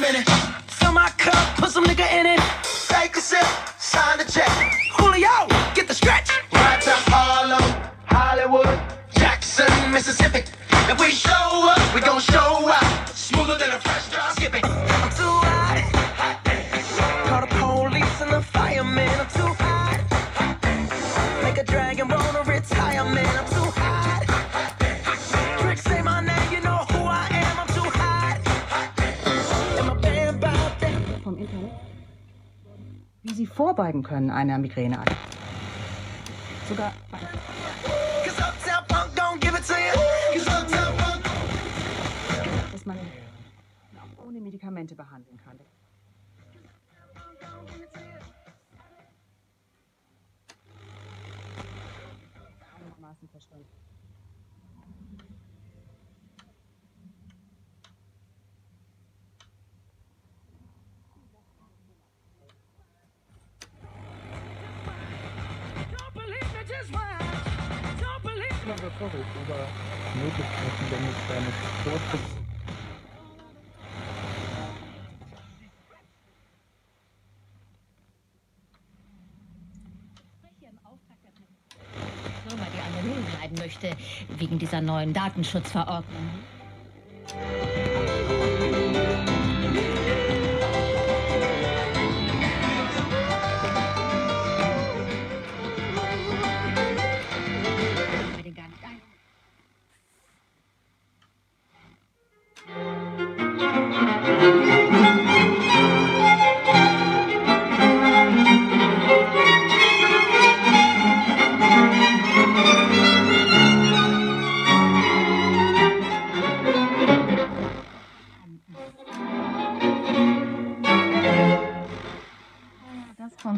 minute. Fill my cup, put some nigga in it. Take a sip, sign the check. Julio, get the stretch. Right to Harlem, Hollywood, Jackson, Mississippi. If we show up, we gon' show out. Smoother than a fresh drop. Skip. I'm too hot. Call the police and the fireman. I'm too hot. Make a dragon wanna retire. I'm too hot. Wie sie vorbeugen können einer Migräneattacke. Sogar dass man ohne Medikamente behandeln kann. Einigermaßen verstanden. Möglichkeiten damit seines Sports Firma, die anonym bleiben möchte, wegen dieser neuen Datenschutzverordnung.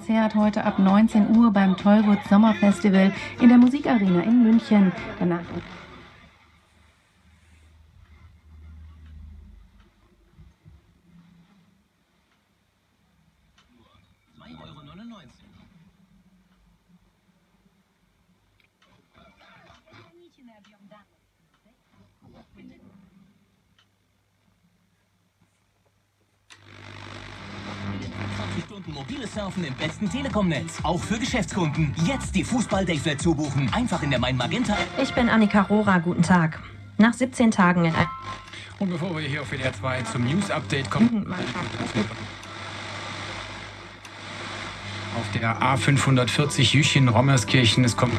Konzert heute ab 19 Uhr beim Tollwood Sommerfestival in der Musikarena in München. Danach Stunden mobiles Surfen im besten Telekom-Netz. Auch für Geschäftskunden. Jetzt die Fußball-Dayflat zubuchen. Einfach in der Mein Magenta. Ich bin Annika Rohrer, guten Tag. Nach 17 Tagen in Und bevor wir hier auf WDR 2 zum News-Update kommen, auf der A540 Jüchen-Rommerskirchen, es kommt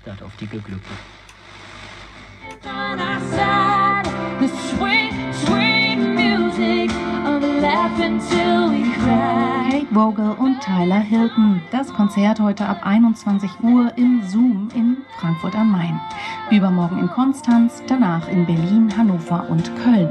Stadt auf die Geglückte. Kate Vogel und Tyler Hilton. Das Konzert heute ab 21 Uhr im Zoom in Frankfurt am Main. Übermorgen in Konstanz, danach in Berlin, Hannover und Köln.